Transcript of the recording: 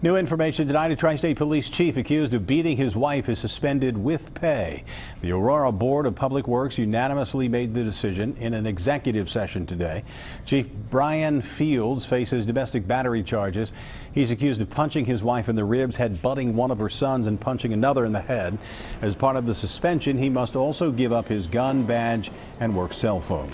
New information tonight, a Tri-State Police chief accused of beating his wife is suspended with pay. The Aurora Board of Public Works unanimously made the decision in an executive session today. Chief Bryan Fields faces domestic battery charges. He's accused of punching his wife in the ribs, head-butting one of her sons, and punching another in the head. As part of the suspension, he must also give up his gun, badge, and work cell phone.